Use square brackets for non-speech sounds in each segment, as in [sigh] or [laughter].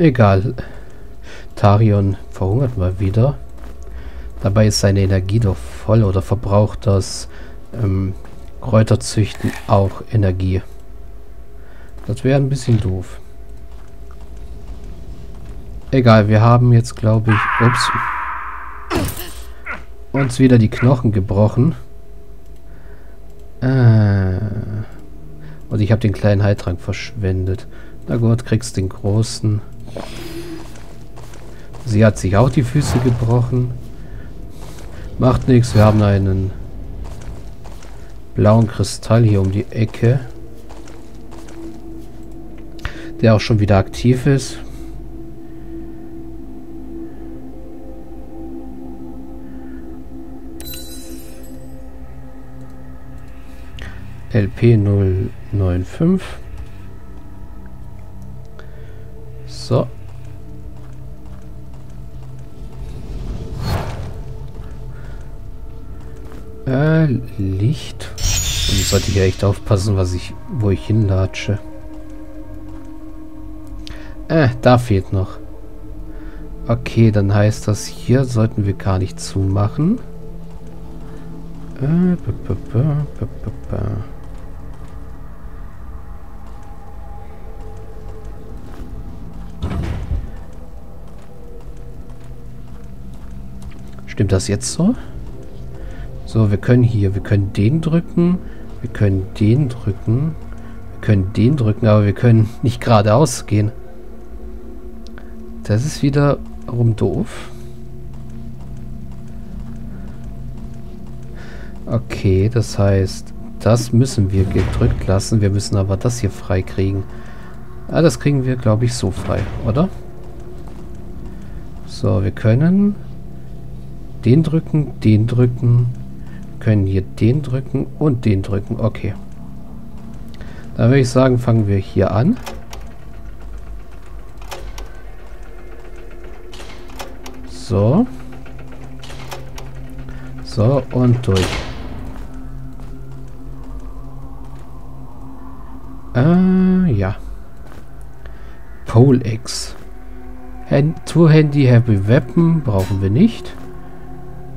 Egal. Tarion verhungert mal wieder. Dabei ist seine Energie doch voll oder verbraucht das ähm, Kräuterzüchten auch Energie. Das wäre ein bisschen doof. Egal, wir haben jetzt, glaube ich, ups, uns wieder die Knochen gebrochen. Äh, und ich habe den kleinen Heiltrank verschwendet. Na gut, kriegst den großen. Sie hat sich auch die Füße gebrochen. Macht nichts, wir haben einen blauen Kristall hier um die Ecke. Der auch schon wieder aktiv ist. LP095 So. Äh, Licht. Und ich sollte hier echt aufpassen, was ich, wo ich hinlatsche. Äh, da fehlt noch. Okay, dann heißt das, hier sollten wir gar nicht zumachen. Äh, b -b -b Stimmt das jetzt so? So, wir können hier, wir können den drücken, wir können den drücken, wir können den drücken, aber wir können [laughs] nicht geradeaus gehen. Das ist wiederum doof. Okay, das heißt, das müssen wir gedrückt lassen. Wir müssen aber das hier frei kriegen. Ah, das kriegen wir, glaube ich, so frei, oder? So, wir können den drücken, den drücken. Können hier den drücken und den drücken. Okay. Dann würde ich sagen, fangen wir hier an. So. So, und durch. Äh, ja. Pole X. Two-Handy Heavy Weapon brauchen wir nicht.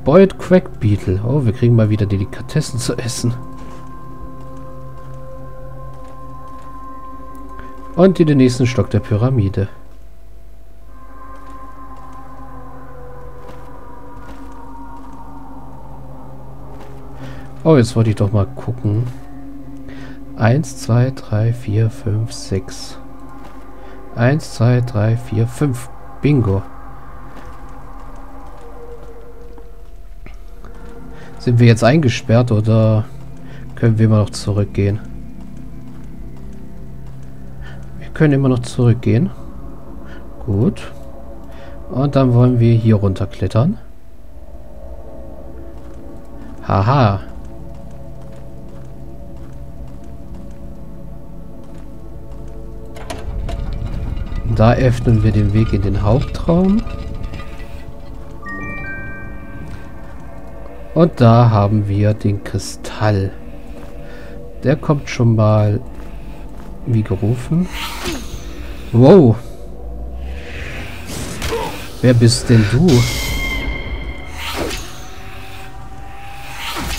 Boyd Crack Beetle. Oh, wir kriegen mal wieder Delikatessen zu essen. Und in den nächsten Stock der Pyramide. Oh, jetzt wollte ich doch mal gucken. Eins, zwei, drei, vier, fünf, sechs. Eins, zwei, drei, vier, fünf. Bingo. Sind wir jetzt eingesperrt oder können wir immer noch zurückgehen? Wir können immer noch zurückgehen. Gut. Und dann wollen wir hier runterklettern. Haha. Da öffnen wir den Weg in den Hauptraum. Und da haben wir den Kristall. Der kommt schon mal wie gerufen. Wow. Wer bist denn du?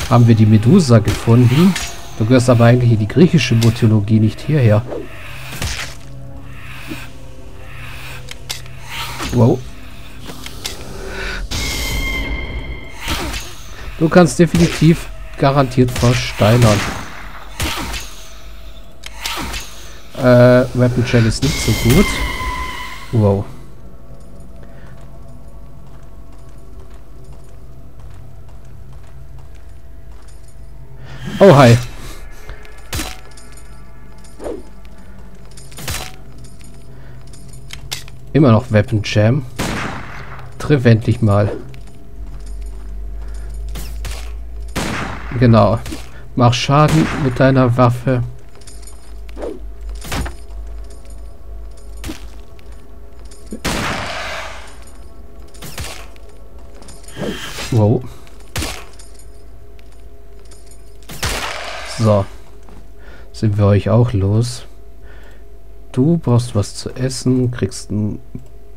Haben wir die Medusa gefunden? Du gehörst aber eigentlich in die griechische Mythologie nicht hierher. Wow. Du kannst definitiv garantiert versteinern. Äh, Weapon Shell ist nicht so gut. Wow. Oh, hi. Immer noch Weapon Jam. Triff endlich mal. Genau. Mach Schaden mit deiner Waffe. Wow. So. Sind wir euch auch los. Du brauchst was zu essen, kriegst einen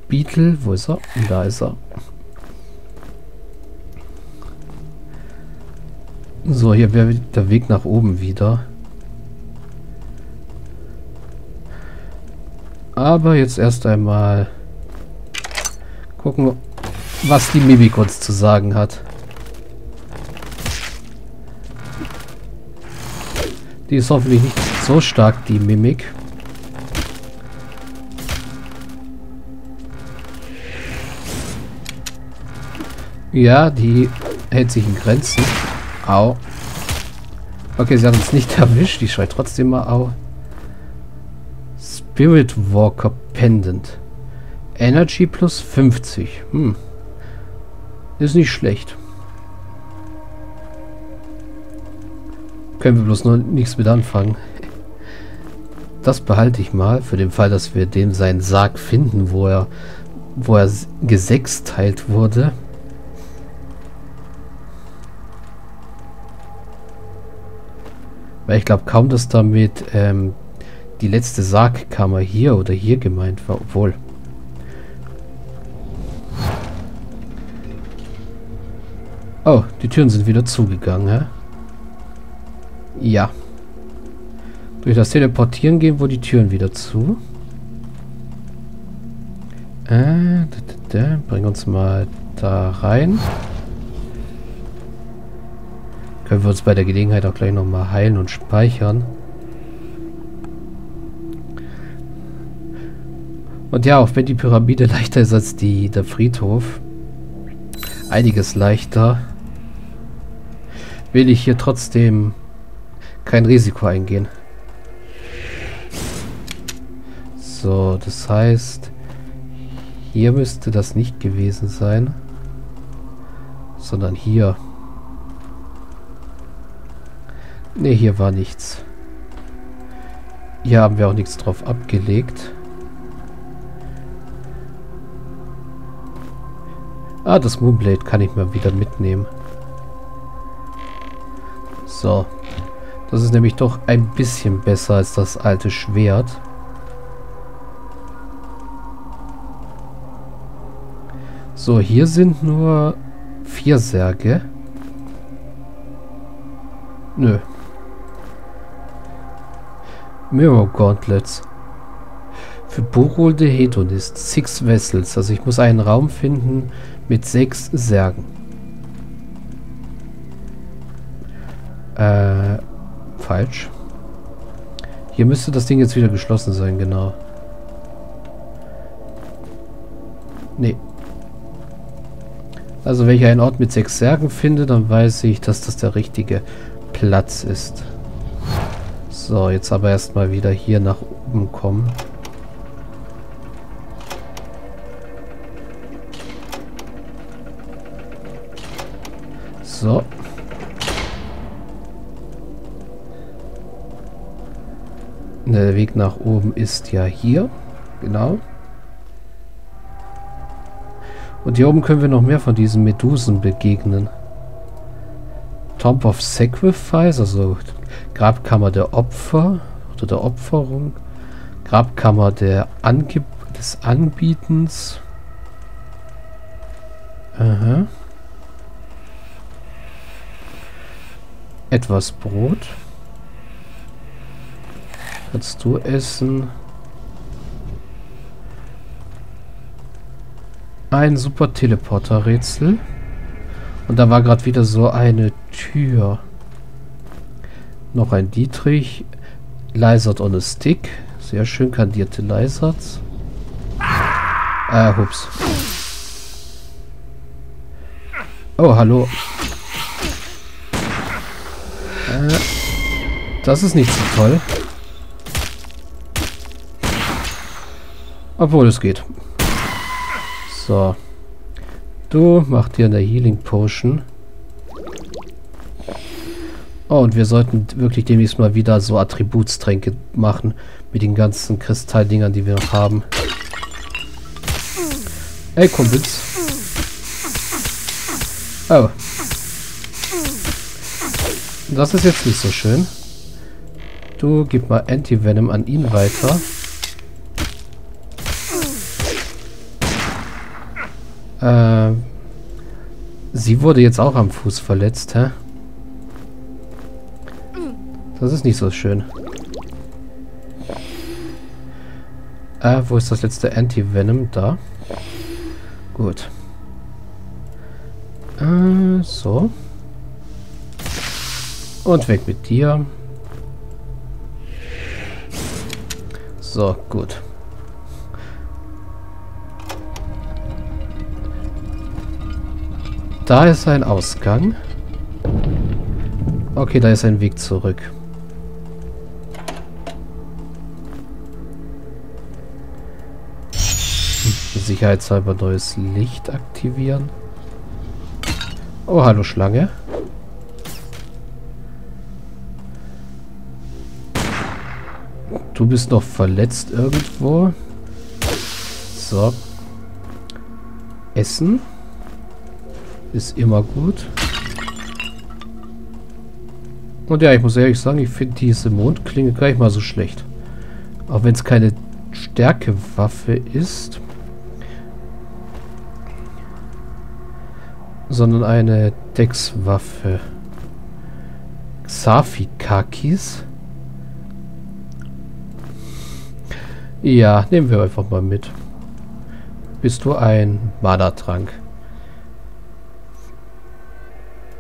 Beetle. Wo ist er? Da ist er. So, hier wäre der Weg nach oben wieder. Aber jetzt erst einmal gucken, was die Mimik uns zu sagen hat. Die ist hoffentlich nicht so stark, die Mimik. Ja, die hält sich in Grenzen. Au. Okay, sie hat uns nicht [laughs] erwischt. Die schreit trotzdem mal au. Spirit Walker Pendant. Energy plus 50. Hm. Ist nicht schlecht. Können wir bloß noch nichts mit anfangen. [laughs] Das behalte ich mal, für den Fall, dass wir dem seinen Sarg finden, wo er, wo er gesechsteilt wurde. Weil ich glaube kaum, dass damit ähm, die letzte Sargkammer hier oder hier gemeint war. Obwohl. Oh, die Türen sind wieder zugegangen, hä? Ja. Durch das Teleportieren gehen wohl die Türen wieder zu. Äh, da, da, da. Bring uns mal da rein. Können wir uns bei der Gelegenheit auch gleich nochmal heilen und speichern. Und ja, auch wenn die Pyramide [laughs] leichter ist als die, der Friedhof, einiges leichter, will ich hier trotzdem kein Risiko eingehen. So, das heißt, hier müsste das nicht gewesen sein, sondern hier. Ne, hier war nichts. Hier haben wir auch nichts drauf abgelegt. Ah, das Moonblade kann ich mal wieder mitnehmen. So. Das ist nämlich doch ein bisschen besser als das alte Schwert. So, hier sind nur vier Särge. Nö. Mirror Gauntlets. Für Burol the Hedonist. Six Vessels. Also ich muss einen Raum finden mit sechs Särgen. Äh, falsch. Hier müsste das Ding jetzt wieder geschlossen sein, genau. Nee. Also wenn ich einen Ort mit sechs Särgen finde, dann weiß ich, dass das der richtige Platz ist. So, jetzt aber erstmal wieder hier nach oben kommen. So. Der Weg nach oben ist ja hier. Genau. Und hier oben können wir noch mehr von diesen Medusen begegnen. Tomb of Sacrifice, also Grabkammer der Opfer oder der Opferung, Grabkammer der Ange des Anbietens. Aha. Etwas Brot. Kannst du essen? Ein super Teleporter-Rätsel. Und da war gerade wieder so eine Tür. Noch ein Dietrich. Lizard on a Stick. Sehr schön kandierte Lizards. Ah, hups. Oh, hallo. Äh, das ist nicht so toll. Obwohl es geht. So. Du mach dir eine Healing Potion. Oh, und wir sollten wirklich demnächst mal wieder so Attributstränke machen. Mit den ganzen Kristalldingern, die wir noch haben. Ey, Kumpels. Oh. Das ist jetzt nicht so schön. Du gib mal Anti-Venom an ihn weiter. Ähm. Sie wurde jetzt auch am Fuß verletzt, hä? Das ist nicht so schön. Äh, wo ist das letzte Anti-Venom? Da. Gut. Äh, so. Und weg mit dir. So, gut. Da ist ein Ausgang. Okay, da ist ein Weg zurück. Sicherheitshalber neues Licht aktivieren. Oh, hallo Schlange. Du bist noch verletzt irgendwo. So. Essen. Ist immer gut. Und ja, ich muss ehrlich sagen, ich finde diese Mondklinge gar nicht mal so schlecht. Auch wenn es keine Stärkewaffe ist. Sondern eine Dexwaffe. Xafikakis. Ja, nehmen wir einfach mal mit. Bist du ein Mana-Trank?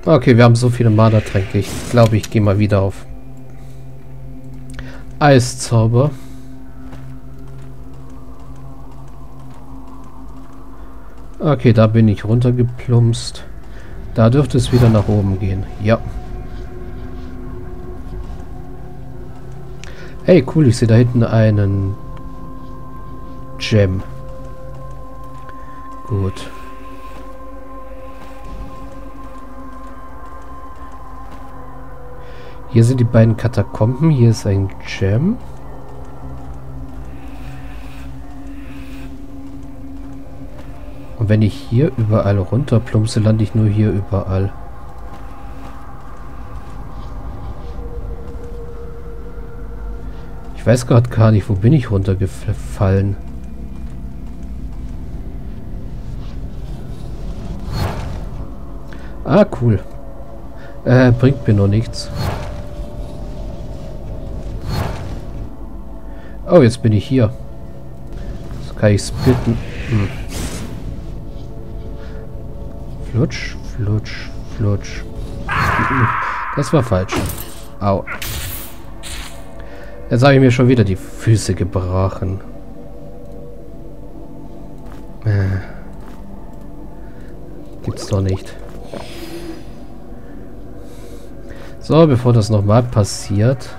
Okay, wir haben so viele Mana-Tränke. Ich glaube, ich gehe mal wieder auf Eiszauber. Okay, da bin ich runtergeplumpst. Da dürfte es wieder nach oben gehen. Ja. Hey, cool, ich sehe da hinten einen Gem. Gut. Hier sind die beiden Katakomben. Hier ist ein Gem. Und wenn ich hier überall runterplumpse, lande ich nur hier überall. Ich weiß gerade gar nicht, wo bin ich runtergefallen. Ah, cool. Äh, bringt mir nur nichts. Oh, jetzt bin ich hier. Das kann ich splitten. Hm. Flutsch, flutsch, flutsch. Das war falsch. Au. Jetzt habe ich mir schon wieder die Füße gebrochen. Äh. Gibt's doch nicht. So, bevor das nochmal passiert,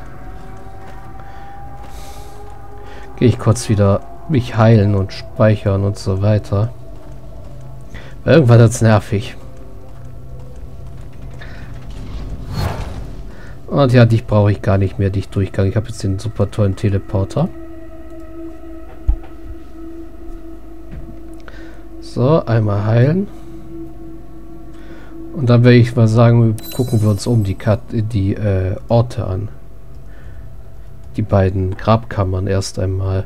gehe ich kurz wieder mich heilen und speichern und so weiter. Irgendwann wird es nervig. Und ja, dich brauche ich gar nicht mehr, dich Durchgang. Ich habe jetzt den super tollen Teleporter. So, einmal heilen. Und dann werde ich mal sagen, gucken wir uns um die, Kat die äh, Orte an. Die beiden Grabkammern erst einmal.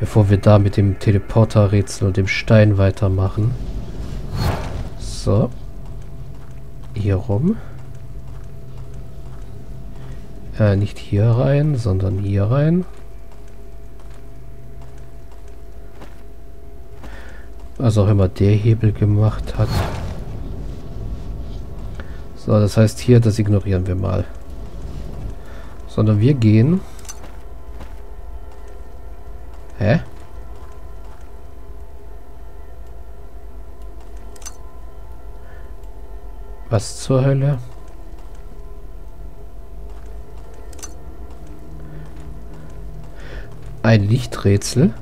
Bevor wir da mit dem Teleporter-Rätsel und dem Stein weitermachen. So. Hier rum. Äh, nicht hier rein, sondern hier rein. Was auch immer der Hebel gemacht hat. So, das heißt hier, das ignorieren wir mal. Sondern wir gehen... Hä? Was zur Hölle? Ein Lichträtsel?